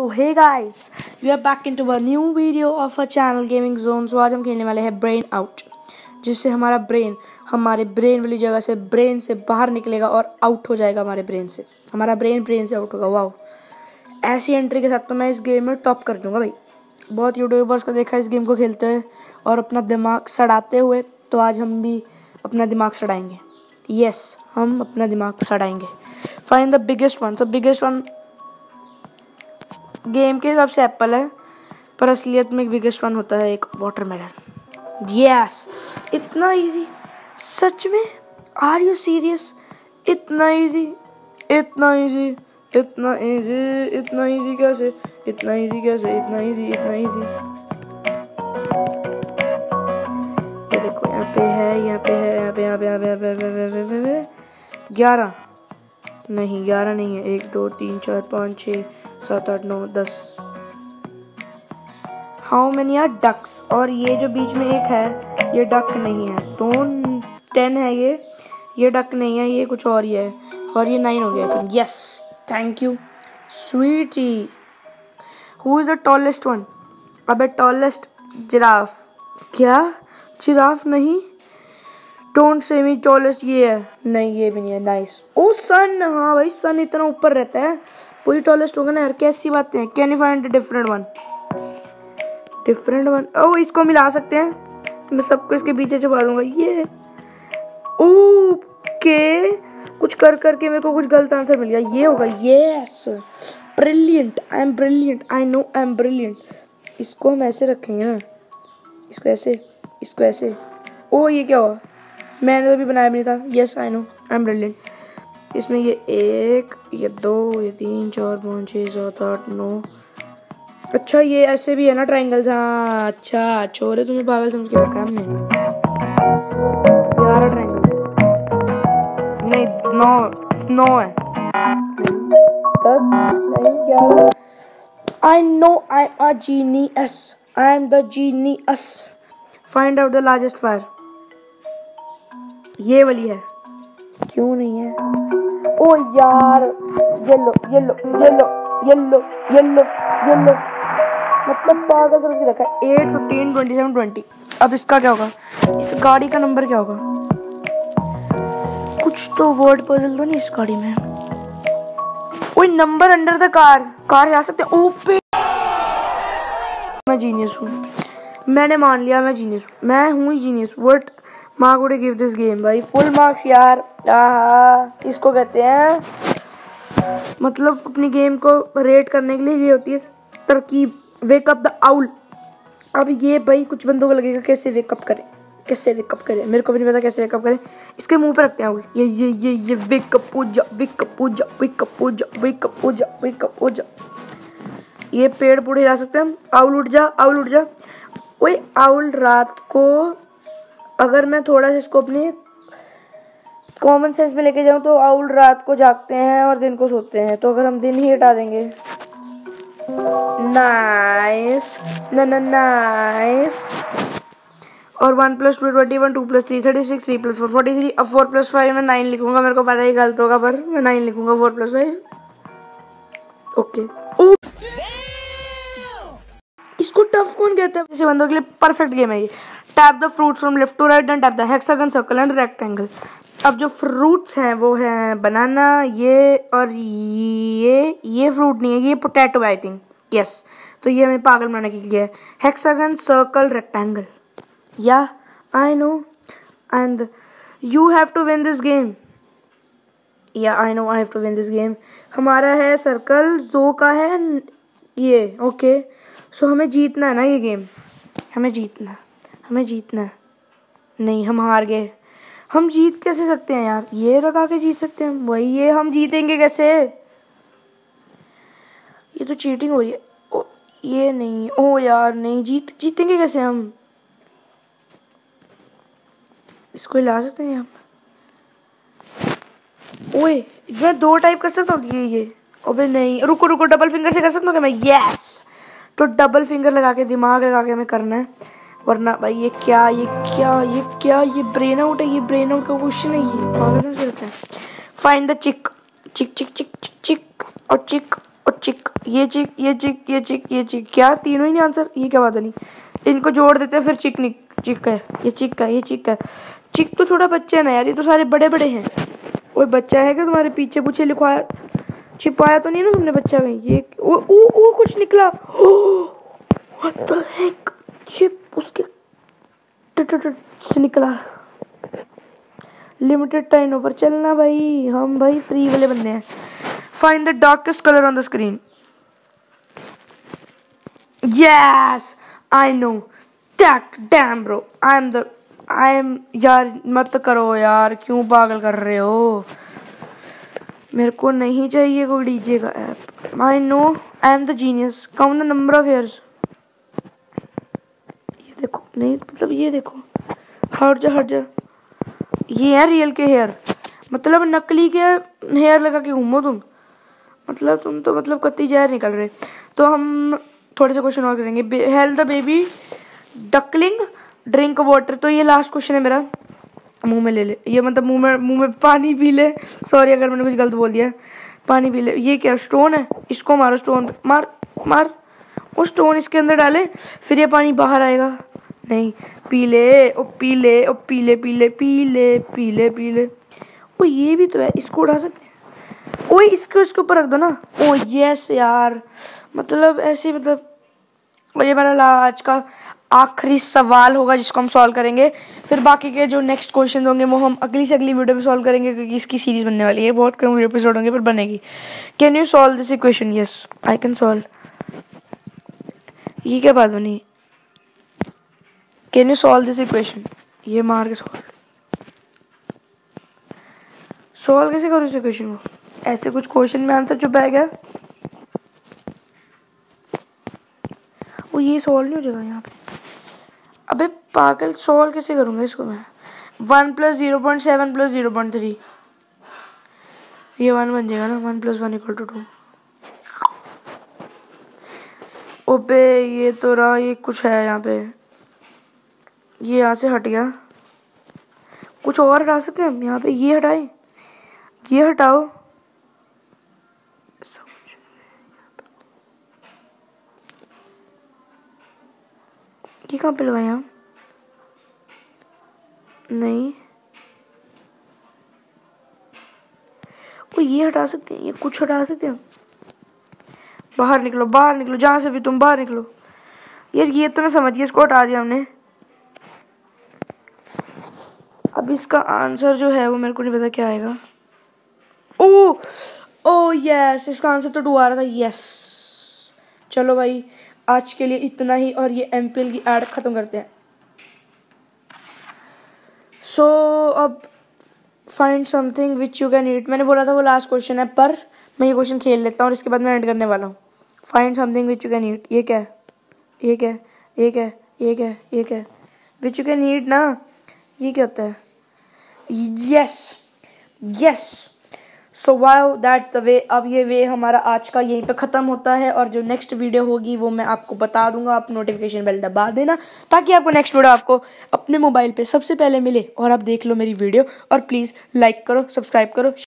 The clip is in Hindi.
तो hey guys you are back into a new video of a channel gaming zone so आज हम खेलने वाले हैं ब्रेन आउट जिससे हमारा ब्रेन हमारे ब्रेन वाली जगह से ब्रेन से बाहर निकलेगा और आउट हो जाएगा हमारे ब्रेन से। हमारा ब्रेन ब्रेन से आउट होगा। वाह ऐसी एंट्री के साथ तो मैं इस गेम में टॉप कर दूँगा भाई। बहुत यूट्यूबर्स को देखा इस गेम को खेलते हुए और अपना दिमाग सड़ाते हुए तो आज हम भी अपना दिमाग सड़ाएँगे। यस हम अपना दिमाग सड़ाएँगे। फाइन द बिगेस्ट वन तो बिगेस्ट वन गेम के हिसाब से एप्पल है पर असलियत में बिगेस्ट वन होता है एक वाटरमेलन यस इतना इजी सच में आर यू सीरियस इतना इजी इतना इजी इतना इजी इतना इजी कैसे इतना इजी कैसे इतना इजी इतना इजी ये देखो यहाँ पे है यहाँ पे है यहाँ पे यहाँ पे यहाँ पे यहाँ पे यहाँ पे यहाँ पे यहाँ पे ग्यारह नहीं ग्यारह नहीं है एक दो तीन चार पाँच छः सात, आठ, नौ, दस। हाउ मैनी आर डक्स और ये जो बीच में एक है, ये डक नहीं है। तो टेन है ये। ये डक नहीं है, ये कुछ और ही है। और ये नाइन हो गया था yes thank you sweetie who is the tallest one अब टॉलेस्ट जिराफ क्या? जिराफ नहीं? डोंट से मी टॉलेस्ट ये है। नहीं, ये भी नहीं है। नाइस ओ सन हाँ भाई सन इतना ऊपर रहता है। पूरी टॉलेस्ट होगा ना यार, कैसी बातें हैं? Can you find different one different one oh इसको मिला सकते हैं। मैं सबको इसके पीछे छुपा दूँगा। ये। ओके। कुछ कर करके मेरे को कुछ गलत आंसर मिल गया। ये होगा। Yes brilliant I am brilliant I know I am brilliant इसको हम ऐसे रखेंगे ना। इसको ऐसे। इसको ऐसे। ओ ये क्या हुआ? मैंने तो भी बनाया भी नहीं था। Yes I know I am brilliant इसमें ये एक, ये दो, ये तीन, चार, पाँच, छः, सात, आठ, नौ। अच्छा ये ऐसे भी है ना ट्राइंगल्स हाँ अच्छा छोरे तुम्हें पागल समझ के रखा हमने। ग्यारह ट्राइंगल नहीं, नौ नौ है। दस, नहीं, ग्यारह। I know I am a genius I am the genius find out the largest fire ये वाली है। क्यों नहीं है? ओ यार, yellow yellow yellow yellow yellow yellow. मतलब पागल समझ के रखा है। Eight fifteen, twenty seven, twenty. अब इसका क्या होगा? इस गाड़ी का नंबर क्या होगा? कुछ तो वर्ड पजल तो नहीं इस गाड़ी में? कोई number under the car car आ सकते ओपे। मैं जीनियस हूँ। मैंने मान लिया, मैं जीनियस हूँ। मैं हूँ genius word mark would give this game भाई. फुल मार्क्स यार. आहा. इसको कहते हैं मतलब अपनी गेम को रेट करने के लिए ये होती है तरकीब. वेकअप द आउल अब ये भाई कुछ बंदों को लगेगा कैसे वेकअप करे? कैसे वेकअप करे? मेरे को भी नहीं पता कैसे वेकअप करे. इसके मुँह पे रखते हैं आउल. ये ये ये ये वेकअप हो जा वेकअप हो जा वेकअप हो जा वेकअप हो जा वेकअप हो जा. ये पेड़ पूड़ हिला सकते हैं. आउल उठ जा, आउल उठ जा. वही आउल रात को अगर मैं थोड़ा सा इसको अपनी कॉमन सेंस में लेके जाऊँ तो आउल रात को जागते हैं और दिन को सोते हैं। तो अगर हम दिन ही हटा देंगे। नाइस ना ना नाइस और one plus two twenty one two plus three thirty six three plus four forty three अब फोर प्लस फाइव में नाइन लिखूँगा, मेरे को पता ही गलत होगा, पर मैं नाइन लिखूँगा four plus five okay tough कौन कहता है? जैसे बंदों के लिए परफेक्ट गेम है ये। Tap the fruit from left to right then tap the hexagon circle and rectangle अब जो फ्रूट्स हैं, वो हैं बनाना ये और ये ये फ्रूट नहीं है, ये पोटैटो आई थिंक यस तो ये हमें पागल बनाने के लिए हेक्सागन सर्कल रेक्टेंगल या I know and you have to win this game या I know I have to win this game हमारा है सर्कल जो का है, ये ओके सो हमें जीतना है ना ये गेम हमें जीतना हमें जीतना है। नहीं, हम हार गए। हम जीत कैसे सकते हैं यार? ये लगा के जीत सकते हैं। वही ये हम जीतेंगे कैसे? ये तो चीटिंग हो रही है। ओ, ये नहीं, ओ यार, नहीं, जीत, जीतेंगे कैसे हम? इसको ला सकते हैं हम? ओए मैं दो टाइप कर सकता हूँ ये ये। अबे नहीं, रुको रुको डबल फिंगर से कर सकता हूँ मैं? यस तो डबल फिंगर लगा के, दिमाग लगा के हमें करना है। वरना भाई ये क्या ये क्या ये क्या, ये ब्रेन आउट है, ये ब्रेन आउट का क्वेश्चन है, ये है फाइंड द चिक चिक चिक चिक चिक चिक और चिक और चिक ये चिक ये चिक ये चिक ये चिक क्या? तीनों ही नहीं आंसर ये क्या बात नहीं? इनको जोड़ देते हैं, फिर चिक निक चिक है, ये चिक है, ये चिक है। चिक तो थोड़ा बच्चा है ना यार, ये तो सारे बड़े बड़े हैं। कोई बच्चा है क्या तुम्हारे पीछे पूछे लिखवाया? छिपाया तो नहीं ना तुमने बच्चा कहीं? ये ओ ओ, ओ कुछ निकला। व्हाट द हेक चिप उसके से निकला। लिमिटेड टाइम ओवर चलना भाई हम भाई फ्री वाले बंदे हैं। Find the darkest colour on the screen yes I know tack damn bro I am the I am यार मत करो यार। क्यों पागल कर रहे हो? मेरे को नहीं चाहिए कोई डीजे का app I know I am the genius count the number of hairs ये देखो, नहीं मतलब ये देखो। हट जा हट जा। ये है रियल के हेयर मतलब नकली के हेयर लगा के घूमो तुम। मतलब तुम तो मतलब कत्ती जहर निकल रहे। तो हम थोड़े से क्वेश्चन और करेंगे। Health the baby duckling drink water तो ये लास्ट क्वेश्चन है मेरा। मुँह में ले ले। ये मतलब मुँह में मुँह में पानी पी ले। सॉरी अगर मैंने कुछ गलत बोल दिया। पानी पी ले। ये क्या स्टोन है? इसको मारो स्टोन मार मार। वो स्टोन इसके अंदर डाले, फिर ये पानी बाहर आएगा। नहीं, पी ले। ओ, पी ले। ओ, पी ले पी ले पी ले पी ले पी ले। ओ, ये भी तो है। इसको उठा सकते हैं। ओ इसको, इसके ऊपर रख दो ना। ओ यस यार। मतलब ऐसे मतलब और ये मेरा आज का आखिरी सवाल होगा जिसको हम सॉल्व करेंगे। फिर बाकी के जो नेक्स्ट क्वेश्चन होंगे, वो हम अगली से अगली वीडियो में सॉल्व करेंगे, क्योंकि इसकी सीरीज़ बनने वाली है। बहुत कम एपिसोड होंगे, पर बनेगी। Can you solve this equation yes I can solve ये क्या बात बनी? Can you solve this equation ये मार के सॉल्व सॉल्व कैसे करो इस इक्वेशन को? ऐसे कुछ क्वेश्चन में आंसर है क्या? वो ये सॉल्व नहीं हो जाएगा यहाँ पे। अबे पागल सॉल्व कैसे करूँगा इसको मैं? One plus zero point seven plus zero point three. ये वन बन जाएगा ना, one plus one equal to two. ओबे, ये तो रहा, ये कुछ है यहाँ पे। ये यहाँ से हट गया। कुछ और हटा सकते हैं हम? यहाँ पे ये हटाए। ये हटाओ। ये कहाँ पे हम नहीं। वो ये हटा सकते हैं, ये कुछ हटा सकते हैं। बाहर निकलो बाहर निकलो, जहाँ से भी तुम बाहर निकलो। यार, ये तो मैं समझ गया, इसको हटा दिया हमने। अब इसका आंसर जो है, वो मेरे को नहीं पता क्या आएगा। ओ ओ यस इसका आंसर तो टू आ रहा था यस चलो भाई आज के लिए इतना ही और ये एमपीएल की एड ख़त्म करते हैं। सो so, अब find something which you can eat मैंने बोला था वो लास्ट क्वेश्चन है पर मैं ये क्वेश्चन खेल लेता हूँ और इसके बाद मैं एंड करने वाला हूँ। Find something which you can eat ये क्या है? ये क्या है? ये क्या है? ये क्या है? ये क्या है? विच यू कैन ईट ना? ये क्या होता है? Yes yes so wow that's the way अब ये वे हमारा आज का यहीं पे ख़त्म होता है और जो नेक्स्ट वीडियो होगी वो मैं आपको बता दूँगा, आप नोटिफिकेशन बेल दबा देना ताकि आपको नेक्स्ट वीडियो आपको अपने मोबाइल पे सबसे पहले मिले और आप देख लो मेरी वीडियो और प्लीज़ लाइक करो सब्सक्राइब करो